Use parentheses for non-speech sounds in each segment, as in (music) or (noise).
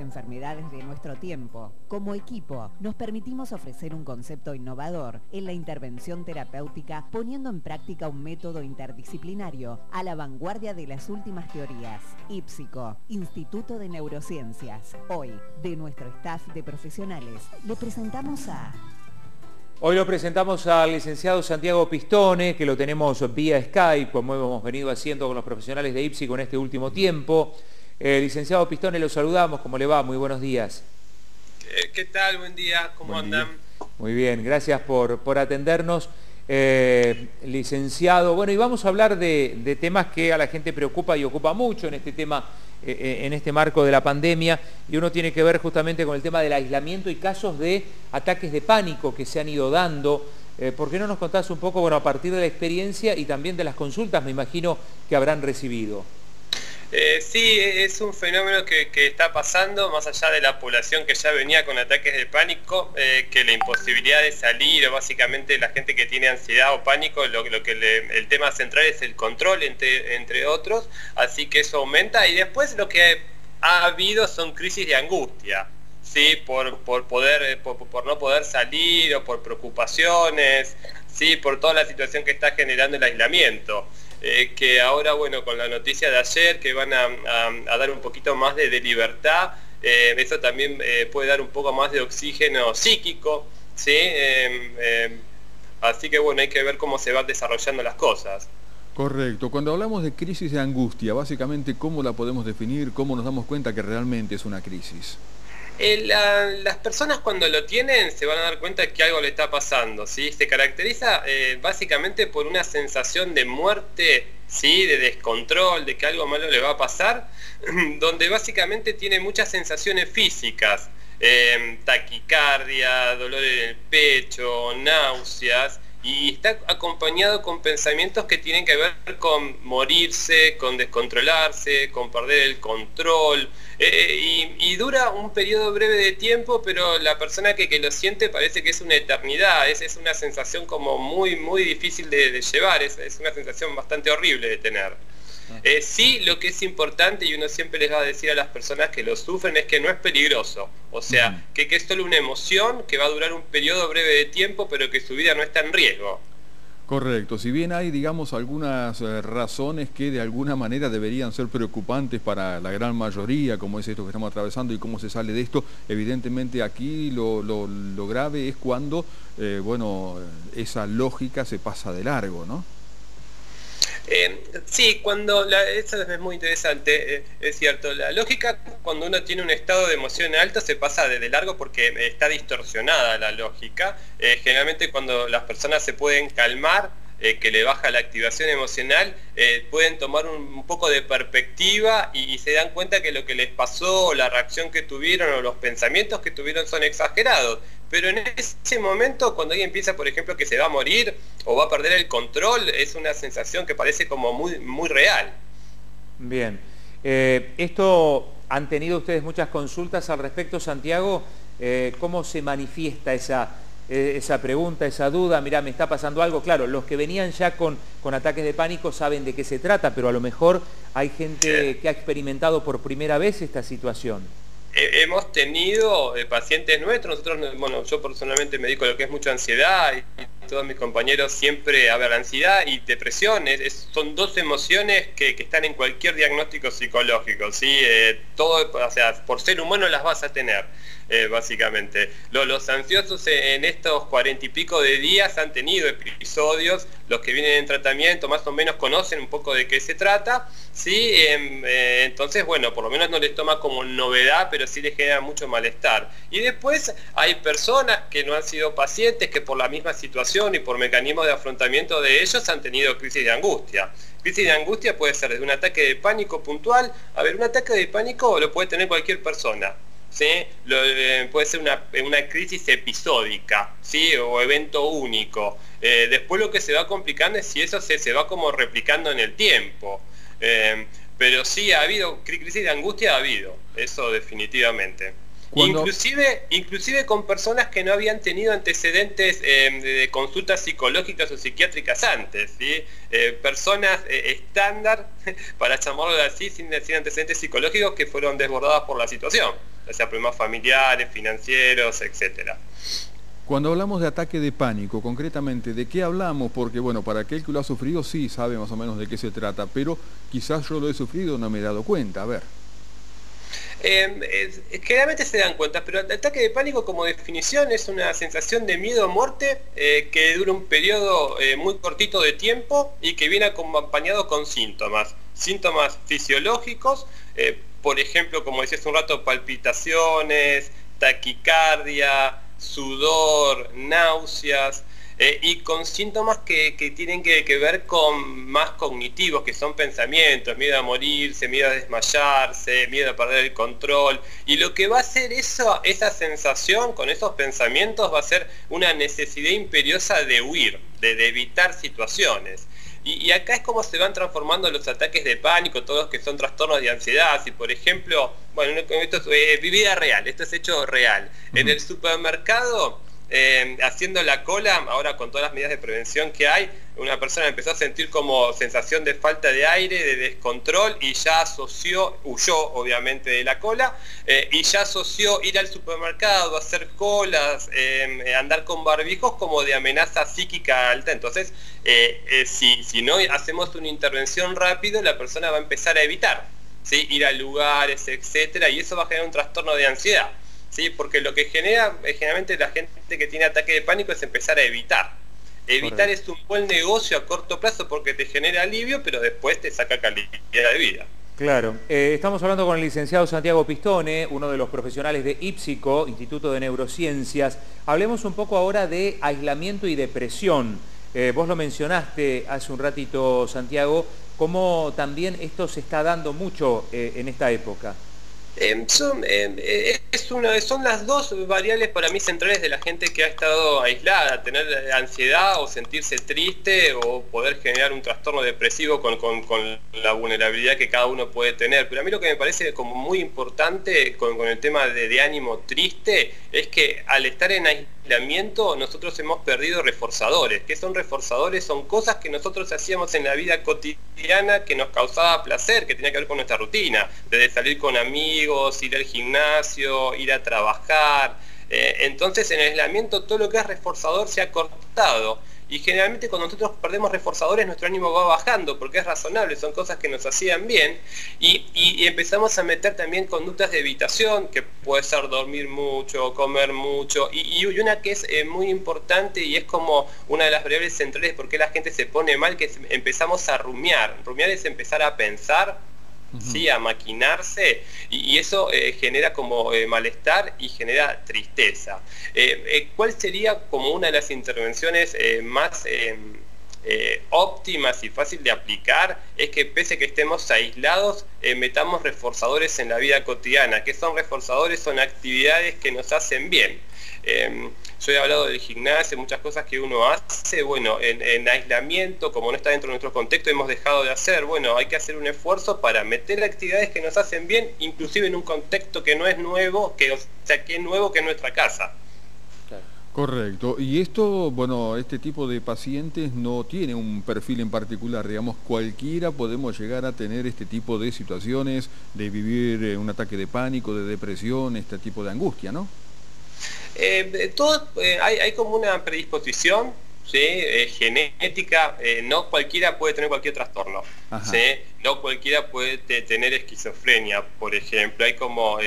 enfermedades de nuestro tiempo, como equipo nos permitimos ofrecer un concepto innovador en la intervención terapéutica poniendo en práctica un método interdisciplinario a la vanguardia de las últimas teorías. IPSICO, Instituto de Neurociencias. Hoy, de nuestro staff de profesionales, le presentamos a... Hoy lo presentamos al licenciado Santiago Pistone, que lo tenemos vía Skype, como hemos venido haciendo con los profesionales de IPSICO en este último tiempo. Eh, licenciado Pistone, lo saludamos, ¿cómo le va? Muy buenos días. ¿Qué, tal? Buen día, ¿cómo andan? Muy bien, gracias por, por atendernos. Eh, licenciado, bueno, y vamos a hablar de, temas que a la gente preocupa y ocupa mucho en este tema, eh, en este marco de la pandemia, y uno tiene que ver justamente con el tema del aislamiento y casos de ataques de pánico que se han ido dando. ¿Por qué no nos contás un poco, bueno, a partir de la experiencia y también de las consultas, me imagino, que habrán recibido? Eh, sí, es un fenómeno que, está pasando, más allá de la población que ya venía con ataques de pánico, eh, que la imposibilidad de salir, o básicamente la gente que tiene ansiedad o pánico, lo, que el tema central es el control, entre, otros, así que eso aumenta. Y después lo que ha habido son crisis de angustia, ¿sí? por, poder, eh, por no poder salir o por preocupaciones, ¿sí? por toda la situación que está generando el aislamiento. Eh, que ahora, bueno, con la noticia de ayer, que van a, dar un poquito más de, libertad, eh, eso también eh, puede dar un poco más de oxígeno psíquico, ¿sí? Em, em, así que bueno, hay que ver cómo se van desarrollando las cosas. Correcto. Cuando hablamos de crisis de angustia, básicamente, ¿cómo la podemos definir? ¿Cómo nos damos cuenta que realmente es una crisis? Las personas cuando lo tienen se van a dar cuenta que algo le está pasando, ¿sí? Se caracteriza eh, básicamente por una sensación de muerte, ¿sí? De descontrol, de que algo malo le va a pasar, (clears throat) donde básicamente tiene muchas sensaciones físicas, eh, taquicardia, dolor en el pecho, náuseas, y está acompañado con pensamientos que tienen que ver con morirse, con descontrolarse, con perder el control, eh, y, dura un periodo breve de tiempo, pero la persona que, lo siente parece que es una eternidad, es, es una sensación como muy, muy difícil de, llevar, es, es, una sensación bastante horrible de tener. Eh, sí, lo que es importante y uno siempre les va a decir a las personas que lo sufren es que no es peligroso, o sea, que, que es solo una emoción que va a durar un periodo breve de tiempo, pero que su vida no está en riesgo. Correcto, si bien hay, digamos, algunas eh, razones que de alguna manera deberían ser preocupantes para la gran mayoría, como es esto que estamos atravesando y cómo se sale de esto, evidentemente aquí lo, grave es cuando, eh, bueno, esa lógica se pasa de largo, ¿no? Eh, sí, cuando eso es muy interesante, eh, es cierto. La lógica, cuando uno tiene un estado de emoción alto, se pasa de, largo porque está distorsionada la lógica. Eh, generalmente cuando las personas se pueden calmar, que le baja la activación emocional, pueden tomar un, poco de perspectiva y, se dan cuenta que lo que les pasó, la reacción que tuvieron o los pensamientos que tuvieron son exagerados. Pero en ese momento, cuando alguien piensa, por ejemplo, que se va a morir o va a perder el control, es una sensación que parece como muy, muy real. Bien. Eh, esto han tenido ustedes muchas consultas al respecto, Santiago. Eh, ¿Cómo se manifiesta esa, eh, esa pregunta, esa duda? Mirá, me está pasando algo. Claro, los que venían ya con, con ataques de pánico saben de qué se trata, pero a lo mejor hay gente que ha experimentado por primera vez esta situación hemos tenido eh, pacientes nuestros, nosotros, bueno, yo personalmente me dedico a lo que es mucha ansiedad y, todos mis compañeros siempre, a ver, ansiedad y depresión son dos emociones que, están en cualquier diagnóstico psicológico, ¿sí? Eh, todo, o sea, por ser humano las vas a tener. Eh, básicamente. Los, ansiosos en estos cuarenta y pico de días han tenido episodios, los que vienen en tratamiento más o menos conocen un poco de qué se trata, ¿sí? Em, eh, entonces, bueno, por lo menos no les toma como novedad, pero sí les genera mucho malestar. Y después hay personas que no han sido pacientes, que por la misma situación y por mecanismos de afrontamiento de ellos han tenido crisis de angustia. Crisis de angustia puede ser desde un ataque de pánico puntual, a ver, un ataque de pánico lo puede tener cualquier persona. ¿sí? Eh, puede ser una, crisis episódica ¿sí? o evento único. Eh, después lo que se va complicando es si eso se, se va como replicando en el tiempo. Eh, pero sí ha habido, crisis de angustia ha habido, eso definitivamente. Inclusive, inclusive con personas que no habían tenido antecedentes em, de consultas psicológicas o psiquiátricas antes, ¿sí? Eh, personas eh, estándar, (laughs) para llamarlo así, sin, sin, antecedentes psicológicos que fueron desbordadas por la situación, ya sea problemas familiares, financieros, etcétera. Cuando hablamos de ataque de pánico, concretamente, ¿de qué hablamos? Porque, bueno, para aquel que lo ha sufrido sí sabe más o menos de qué se trata, pero quizás yo lo he sufrido no me he dado cuenta. A ver. Eh, generalmente se dan cuenta, pero el ataque de pánico como definición es una sensación de miedo o muerte eh, que dura un periodo eh, muy cortito de tiempo y que viene acompañado con síntomas. Síntomas fisiológicos, por ejemplo, como decía hace un rato, palpitaciones, taquicardia, sudor, náuseas, eh, y con síntomas que, tienen que, ver con más cognitivos, que son pensamientos, miedo a morirse, miedo a desmayarse, miedo a perder el control. Y lo que va a hacer eso, esa sensación con esos pensamientos va a ser una necesidad imperiosa de huir, de, evitar situaciones. Y, acá es como se van transformando los ataques de pánico, todos que son trastornos de ansiedad. Si por ejemplo, bueno, esto es eh, vida real, esto es hecho real. En el supermercado eh, haciendo la cola, ahora con todas las medidas de prevención que hay, una persona empezó a sentir como sensación de falta de aire, de descontrol y ya asoció, huyó obviamente de la cola, eh, y ya asoció ir al supermercado, hacer colas, eh, andar con barbijos como de amenaza psíquica alta. Entonces, si, no hacemos una intervención rápido, la persona va a empezar a evitar. ¿Sí? ir a lugares, etcétera, y eso va a generar un trastorno de ansiedad. ¿Sí? porque lo que genera eh, generalmente la gente que tiene ataque de pánico es empezar a evitar. Evitar es un buen negocio a corto plazo porque te genera alivio, pero después te saca calidad de vida. Claro, eh, estamos hablando con el licenciado Santiago Pistone, uno de los profesionales de IPSICO, Instituto de Neurociencias. Hablemos un poco ahora de aislamiento y depresión. Eh, vos lo mencionaste hace un ratito, Santiago, cómo también esto se está dando mucho en esta época. Em, son, em, eh, es una, son las dos variables para mí centrales de la gente que ha estado aislada, tener ansiedad o sentirse triste o poder generar un trastorno depresivo con, la vulnerabilidad que cada uno puede tener. Pero a mí lo que me parece como muy importante con, el tema de, ánimo triste es que al estar en aislamiento nosotros hemos perdido reforzadores. ¿Qué son reforzadores? Son cosas que nosotros hacíamos en la vida cotidiana que nos causaba placer, que tenía que ver con nuestra rutina, desde salir con amigos, ir al gimnasio, ir a trabajar. Eh, entonces en el aislamiento todo lo que es reforzador se ha cortado. Y generalmente cuando nosotros perdemos reforzadores nuestro ánimo va bajando porque es razonable, son cosas que nos hacían bien. Y, empezamos a meter también conductas de evitación, que puede ser dormir mucho, comer mucho. Y, una que es eh, muy importante y es como una de las variables centrales porque la gente se pone mal, que empezamos a rumiar. Rumiar es empezar a pensar ¿sí? a maquinarse y, eso eh, genera como eh, malestar y genera tristeza. Eh, ¿Cuál sería como una de las intervenciones más óptimas y fácil de aplicar? Es que pese que estemos aislados, metamos reforzadores en la vida cotidiana. ¿Qué son reforzadores? Son actividades que nos hacen bien. Em, yo he hablado del gimnasio, muchas cosas que uno hace, bueno, en, aislamiento, como no está dentro de nuestro contexto, hemos dejado de hacer, bueno, hay que hacer un esfuerzo para meter actividades que nos hacen bien, inclusive en un contexto que no es nuevo, que, o sea, que es nuevo que es nuestra casa. Correcto. Y esto, bueno, este tipo de pacientes no tiene un perfil en particular, digamos, cualquiera podemos llegar a tener este tipo de situaciones, de vivir eh, un ataque de pánico, de depresión, este tipo de angustia, ¿no? Eh, todo, eh, hay, como una predisposición ¿sí? Eh, genética, no cualquiera puede tener cualquier trastorno, no cualquiera puede tener esquizofrenia, por ejemplo, hay como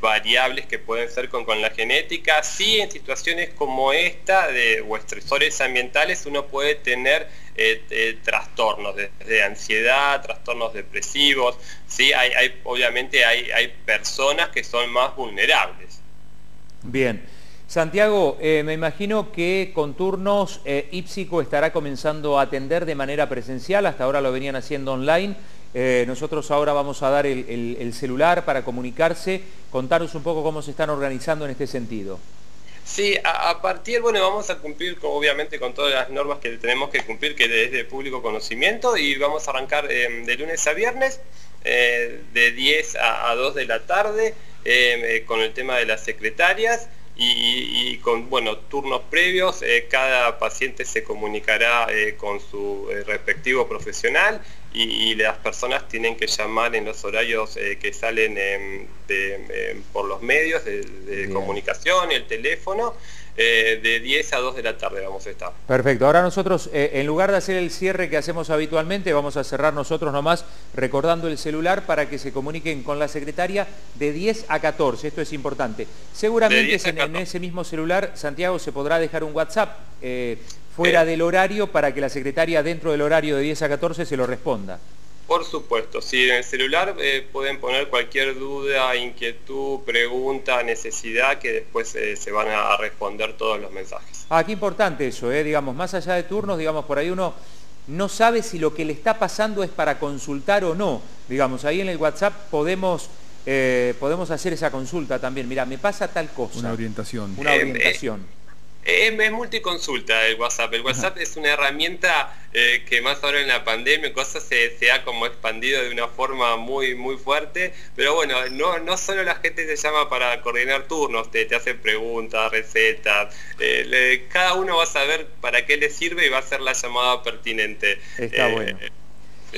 variables que pueden ser con, la genética, sí en situaciones como esta de, o estresores ambientales uno puede tener trastornos de, ansiedad, trastornos depresivos, ¿sí? hay, obviamente hay, hay personas que son más vulnerables. Bien. Santiago, eh, me imagino que con turnos eh, Ipsico estará comenzando a atender de manera presencial, hasta ahora lo venían haciendo online. Eh, nosotros ahora vamos a dar el, celular para comunicarse. Contaros un poco cómo se están organizando en este sentido. Sí, a, partir, bueno, vamos a cumplir obviamente con todas las normas que tenemos que cumplir, que es de público conocimiento, y vamos a arrancar de lunes a viernes, de 10 a, a 2 de la tarde. Con el tema de las secretarias y, con bueno, turnos previos, eh, cada paciente se comunicará eh, con su eh, respectivo profesional y, las personas tienen que llamar en los horarios que salen por los medios de, de comunicación, el teléfono, eh, de 10 a 2 de la tarde vamos a estar. Perfecto, ahora nosotros, eh, en lugar de hacer el cierre que hacemos habitualmente, vamos a cerrar nosotros nomás recordando el celular para que se comuniquen con la secretaria de 10 a 14, esto es importante. Seguramente en, ese mismo celular, Santiago, se podrá dejar un WhatsApp eh, fuera del horario para que la secretaria dentro del horario de 10 a 14 se lo responda. Por supuesto, si en el celular eh, pueden poner cualquier duda, inquietud, pregunta, necesidad, que después eh, se van a responder todos los mensajes. Ah, qué importante eso, eh, digamos, más allá de turnos, digamos, por ahí uno no sabe si lo que le está pasando es para consultar o no. Digamos, ahí en el WhatsApp podemos, podemos hacer esa consulta también. Mira, me pasa tal cosa. Una orientación. Una orientación. Es, multiconsulta el WhatsApp. El WhatsApp es una herramienta eh, que más ahora en la pandemia cosas se, se, ha como expandido de una forma muy muy fuerte. Pero bueno, no, no solo la gente se llama para coordinar turnos, te, te hacen preguntas, recetas. Eh, cada uno va a saber para qué le sirve y va a ser la llamada pertinente. Está eh, bueno.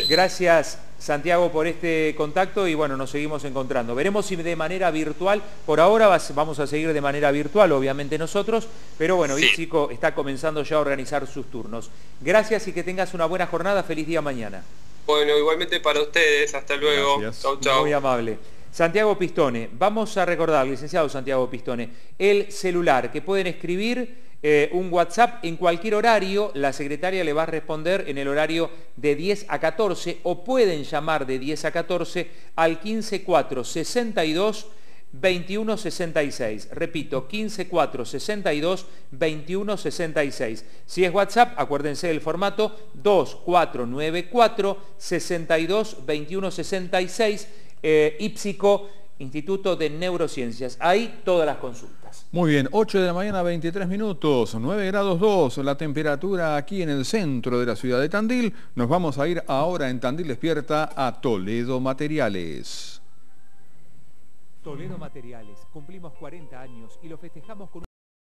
Gracias Santiago por este contacto y bueno, nos seguimos encontrando. Veremos si de manera virtual, por ahora vamos a seguir de manera virtual, obviamente nosotros, pero bueno, sí. está comenzando ya a organizar sus turnos. Gracias y que tengas una buena jornada, feliz día mañana. Bueno, igualmente para ustedes, hasta luego. Chau, chau. Muy amable. Santiago Pistone, vamos a recordar, licenciado Santiago Pistone, el celular que pueden escribir eh, un WhatsApp en cualquier horario, la secretaria le va a responder en el horario de 10 a 14 o pueden llamar de 10 a 14 al 15462 2166. Repito, 15462 2166. Si es WhatsApp, acuérdense del formato 2494 62 2166 eh, IPSICO, Instituto de Neurociencias. Ahí todas las consultas. Muy bien, 8 de la mañana, 23 minutos, 9 grados 2, la temperatura aquí en el centro de la ciudad de Tandil. Nos vamos a ir ahora en Tandil Despierta a Toledo Materiales. Toledo Materiales, cumplimos 40 años y lo festejamos con